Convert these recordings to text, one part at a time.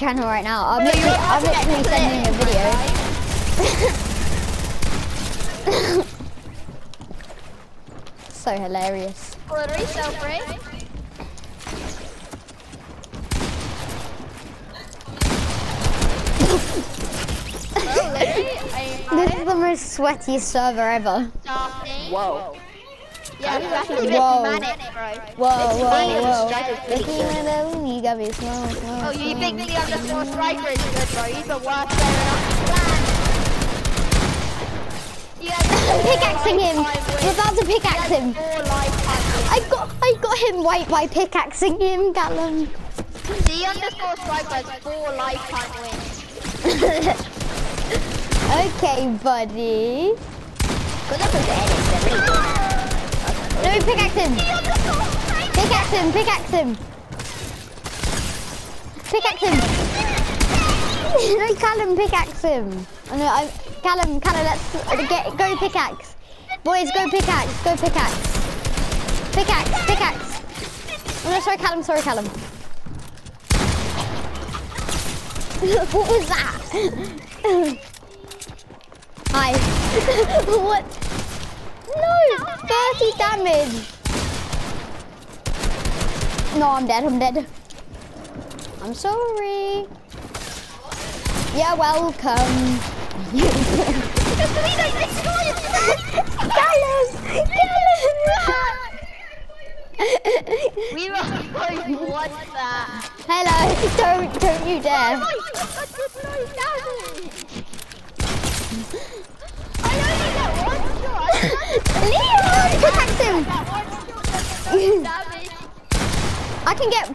channel right now. I'm Bro, literally, I'm literally sending a video. so hilarious. Glittery self-ray. Literally, I- This is the most sweatiest server ever. Starting. Whoa. Yeah, it's actually Whoa. bro. Whoa, It's whoa, whoa. striker's pretty Looking good. at the you got me slow, slow, Oh, you slow. think the underscore striker is good, bro? He's the worst player on the planet. Yeah, I'm pickaxing him. We're about to pickaxe him. I got, I got him white by pickaxing him, Callum. The underscore striker has four lifetime wins. okay, buddy. Good with the edits, they're really good. Me pickaxe him. Pickaxe him, pickaxe him. Pickaxe him. no, Callum, pickaxe him. Oh, no, I, Callum, Callum, let's get go pickaxe. Boys, go pickaxe, go pickaxe. Pickaxe, pickaxe. Oh, no, sorry, Callum, sorry, Callum. what was that? Hi. what? No, 30 damage. No, I'm dead, I'm dead. I'm sorry. Yeah, welcome. Callum! Callum! We were like, what that? Hello, don't, don't you dare. Oh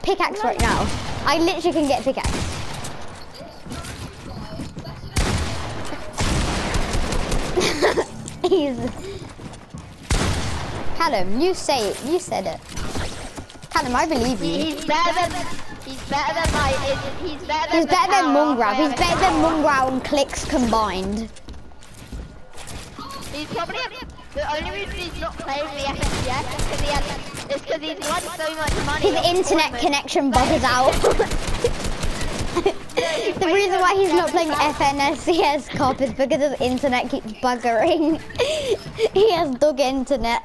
pickaxe right now. I literally can get pickaxe. He's... Callum, you say it. You said it. Callum, I believe you. He's better than he's better than my he's better than He's better than the. He's better than Mongraal and Clix combined. He's probably the only reason he's not playing the is because he has is because he's won so much money. His internet connection buggers out. the reason why he's not playing FNSCS Cop is because his internet keeps buggering. he has dog internet.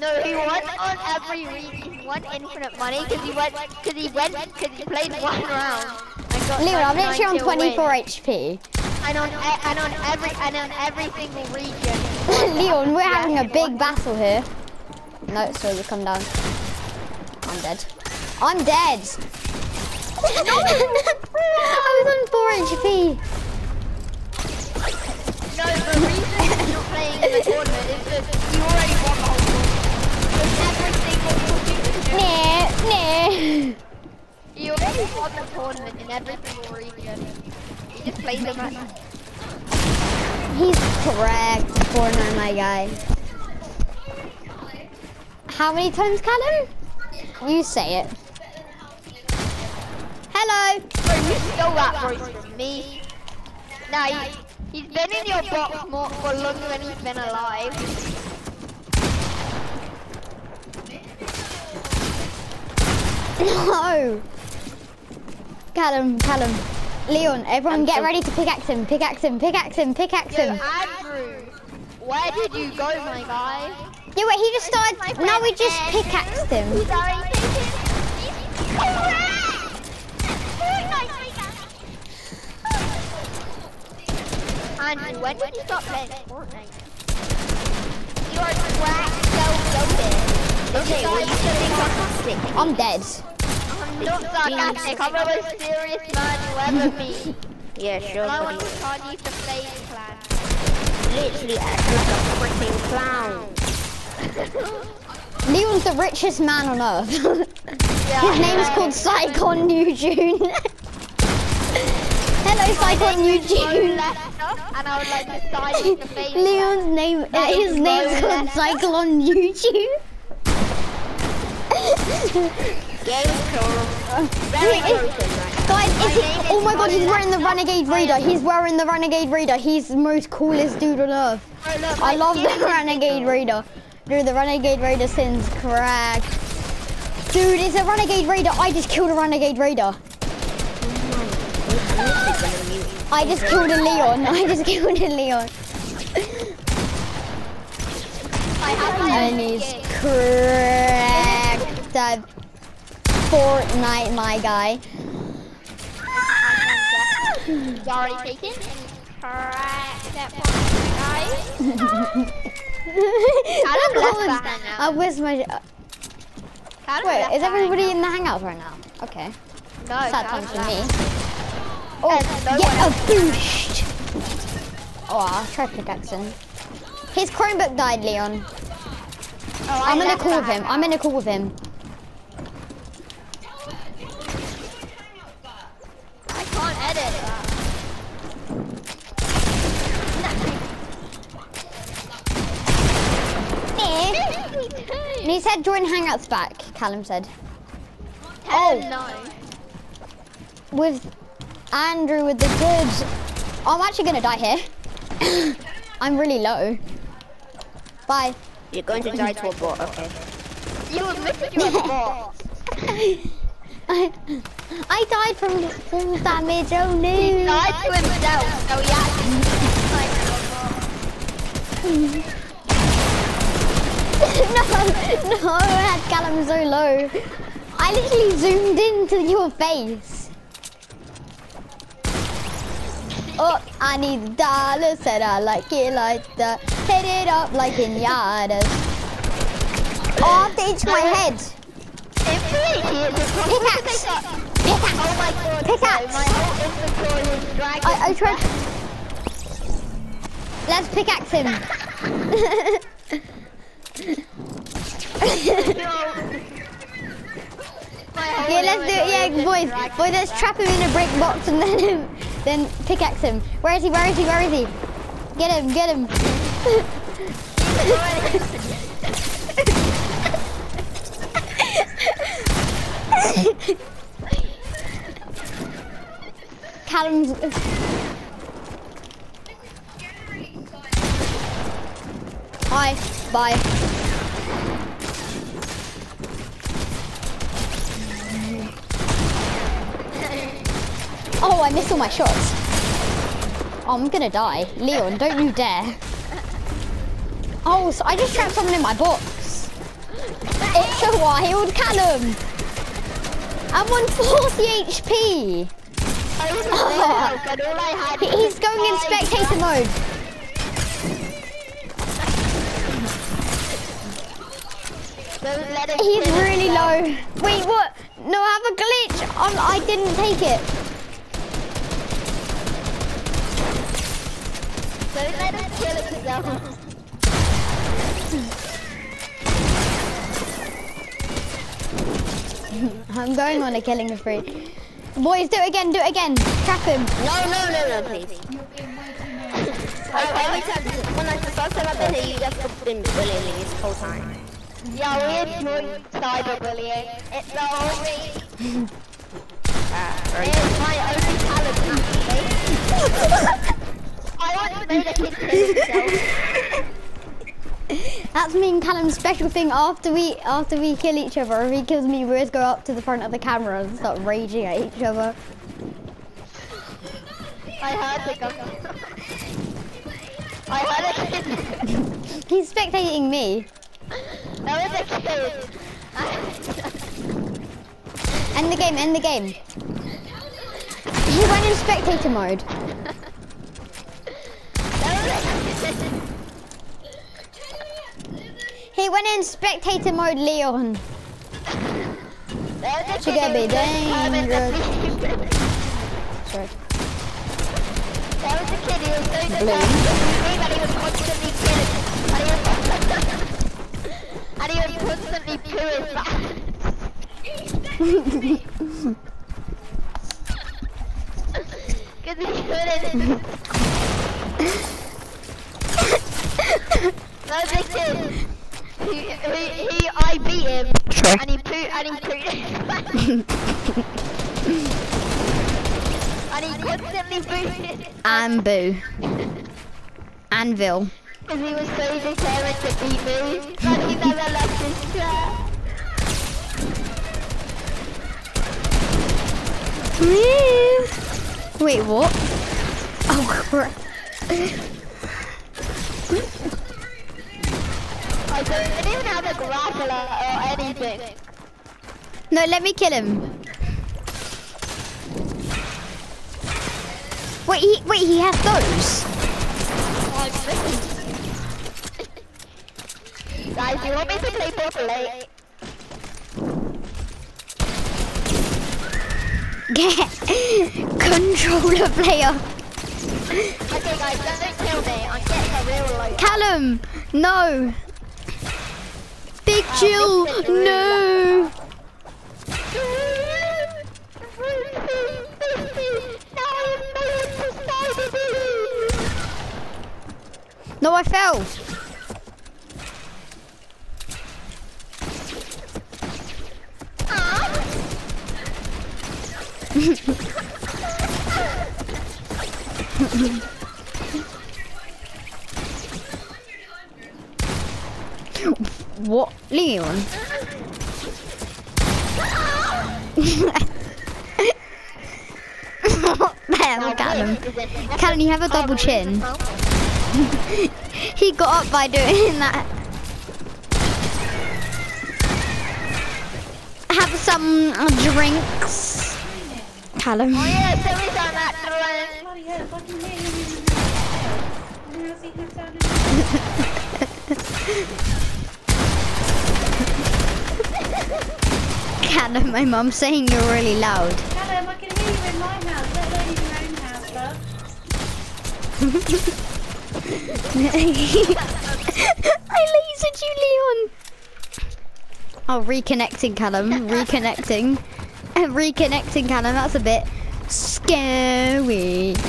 No, he won on every week. He won infinite money because he went because he went because he played one round. Leon, I'm literally on 24 win. HP. And on and on every and on every single region. Leon, we're having a big battle here. No, sorry, you come down. I'm dead. I'm dead. I was on 4 HP. No, the reason not playing in the tournament is that you already won the whole tournament. With every single region. Nah, nah. You already won the tournament in every single region. You just played them at He's correct, Fortnite, my guy. How many times, Callum? You say it. Hello. Bro, you stole that voice from me. Nah, he, he's been in your box more for longer than he's been alive. No. Callum, Callum. Leon, everyone I'm get so- ready to pickaxe him, pickaxe him, pickaxe him, pickaxe Yo, him. Andrew, where did you go, my guy? Yeah, wait, he just started, now we just pickaxed him. He's already taken. He's correct. Very nice, Andrew, when did you stop playing Fortnite? You are so. Okay, well, you said they sarcastic. I'm dead. I'm not sarcastic. I'm the most serious man you'll ever meet. Yeah, sure, I want to charge you to play in clan. literally act like a freaking clown. Leon's the richest man on earth. Yeah, His name is yeah. called Psychon New June. Hello, Psychon New June. left off, and I would like to sign you to face Leon's name, uh, his name's called. Cyclone YouTube. Game cool. Very right? Guys, is he, oh my god, he's wearing the Renegade Raider. He's wearing the Renegade Raider. He's the most coolest dude on earth. Oh, I love the Renegade bigger. Dude, the Renegade Raider sins crack. Dude, it's a Renegade Raider. I just killed a Renegade Raider. I just killed a Leon. I just killed a Leon. I have my And he's cracked at Fortnite, my guy. Already taken. Crack that one, guys. of left behind now. I was my. Uh, of Wait, is everybody in the hangout right now? Okay. No, Sad kind times for me. Oh, And no get a boost! Oh, I'll try pickaxing. His Chromebook died, Leon. Oh, I'm in a call with him. I'm in a call with him. I can't edit that. And he said join Hangouts back, Callum said. Oh Oh. no. With Andrew with the good. I'm actually gonna die here. I'm really low. Bye. You're going to die to a bot, okay. You admitted you were a bot. I, I died from full damage, oh no. He lied to himself, so he actually like no, I Callum so low. I literally zoomed into your face. Oh, I need a dollar, said I like it like that. Hit it up like pinatas. Oh, they itched my head. Pickaxe. Pickaxe. Oh my god, Pickaxe. my whole inventory is dragon. I, I tried. Let's pickaxe him. yeah, let's do it. Yeah, boys, boys, let's trap him in a brick box and then then pickaxe him. Where is he? Where is he? Where is he? Get him! Get him! Callum's. Hi. Bye. Oh, I missed all my shots. Oh, I'm gonna die. Leon, don't you dare. Oh, so I just trapped someone in my box. It's a wild Callum. I'm on 40 HP. I was all I had He's going in spectator mode. Don't let him He's really low. Wait, what? No, I have a glitch. Um, I didn't take it. Don't let him kill himself. I'm going on a killing spree. Boys, do it again, do it again. Trap him. No, no, no, no, please. Every time, when I, first time I've been here, you just have been bullying this whole time. Yeah, we enjoy cyberbullying. It's the only, Uh, it's my only talent actually. That's me and Callum's special thing after we after we kill each other. If he kills me, we always go up to the front of the camera and start raging at each other. I heard the gun. I heard kid. He's spectating me. That was a kid. End the game, end the game. He went in spectator mode. That was a kid. He went in spectator mode, Leon. That was a She kid gotta be was just climbing the dangerous. Sorry. That was a kid was so Blue. determined that he was constantly killing. And he was, and he was constantly. Because he couldn't. Was a. He, he, he, I beat him. And he poo, and he pooed. and he constantly pooed. And Boo. Anvil. Because he was so determined to beat me that he never left his chair. Wait, what? Oh crap. I don't even have a grappler or uh, anything. No, let me kill him. Wait, he wait, he has those. Guys, you want me to play properly? Get controller player. Okay guys, don't kill me. I'm getting a real. Callum, no. Big Jill, no. No, I fell. What? Leon? what the hell, Callum? Callum, you have a double chin. He got up by doing that. Have some uh, drinks. Callum. Oh yeah, tell me some excellent. Bloody hell, if I can hear you in the How's he have sounded? Callum, my mum's saying you're really loud. Callum, I can hear you in my house, let alone in your own house, love. I lasered you, Leon. Oh, reconnecting, Callum. Reconnecting. reconnecting, Callum. That's a bit scary.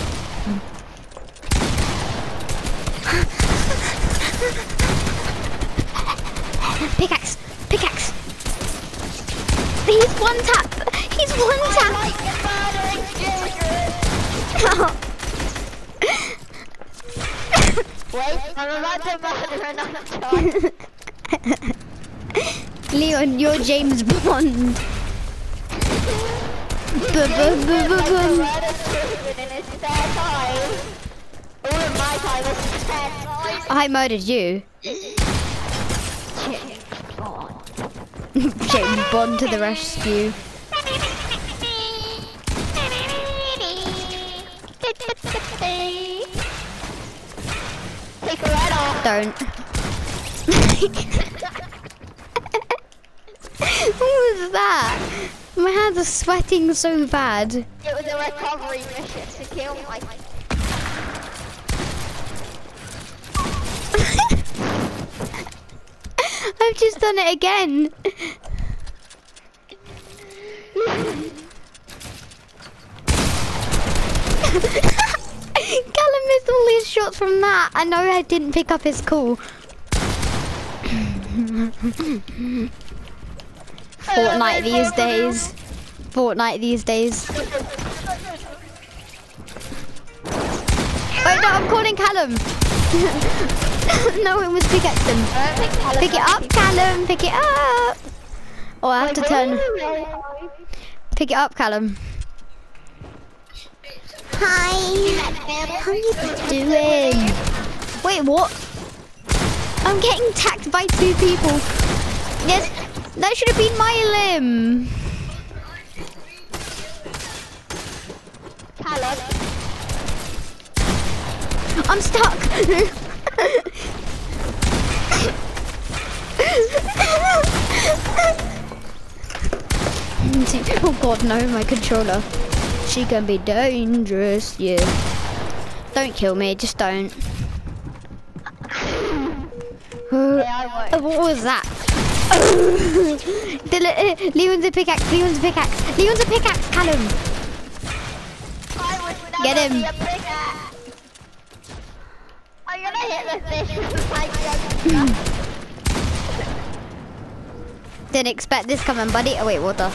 Pickaxe! One tap! He's one tap! Wait, I'm about to murder another. Leon, you're James Bond. I murdered you. James Bond to the rescue. Take a red off. Don't. what was that? My hands are sweating so bad. It was a recovery mission to kill my. I've just done it again. Callum missed all his shots from that. I know I didn't pick up his call. Fortnite these days. Fortnite these days. Wait, no, I'm calling Callum. no, it was pickaxing. Pick it up, Callum. Pick it up. Oh, I have to turn. Pick it up, Callum. Hi. How are you doing? Wait, what? I'm getting attacked by two people. Yes, that should have been my limb. Callum. I'm stuck. oh god, no, my controller. She can be dangerous, yeah. Don't kill me, just don't. Uh, what was that? uh, Leon's a pickaxe, Leon's a pickaxe, Leon's a pickaxe, Callum. I would never Get him. be a pickaxe. I'm gonna hit the fish with my gun. Didn't expect this coming, buddy. Oh wait, water.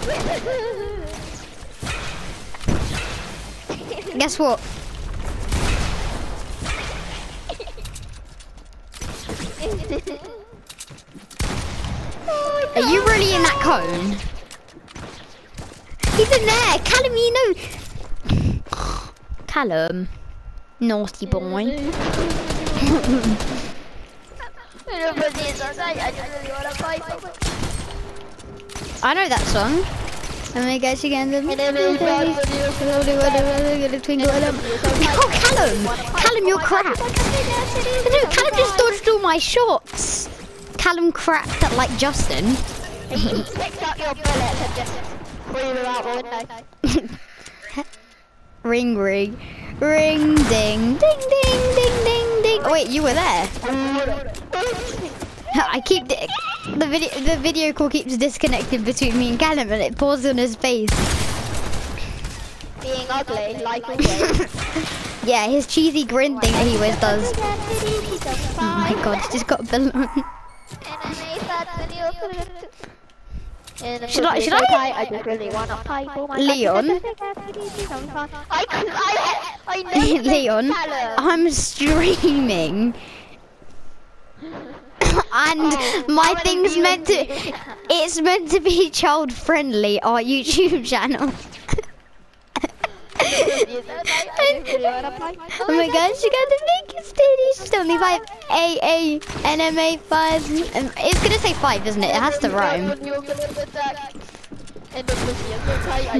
Guess what? Are you really in that cone? He's in there. Callum, you know. Callum. Naughty boy. I know that song. And we go together. Oh, Callum! Callum, you're crap. No, Callum just dodged all my shots. Callum cracked at like Justin. He picked up your bullets and just threw them out the window. Ring, ring. Ring, ding, ding, ding, ding. Oh, wait, you were there. I keep the, the video. The video call keeps disconnecting between me and Callum, and it pauses on his face. Being ugly, like always. Yeah, his cheesy grin thing that he always does. Oh my god, he's just got a balloon. Should I- should I- I just really want to fight for my Leon? I, I, I, I know Leon. I'm streaming. and Oh, my thing's meant to it's meant to be child friendly our YouTube channel. Oh my gosh, you got the biggest titties. She's only five. A A N M A five. Um, It's gonna say five, isn't it? It has to rhyme.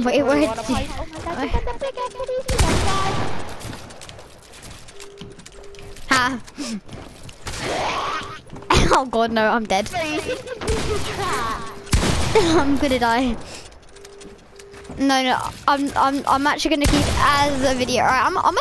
Wait, where Ha. oh god, no, I'm dead. I'm gonna die. No, no, I'm, I'm, I'm actually gonna keep as a video. Alright, I'm, I'm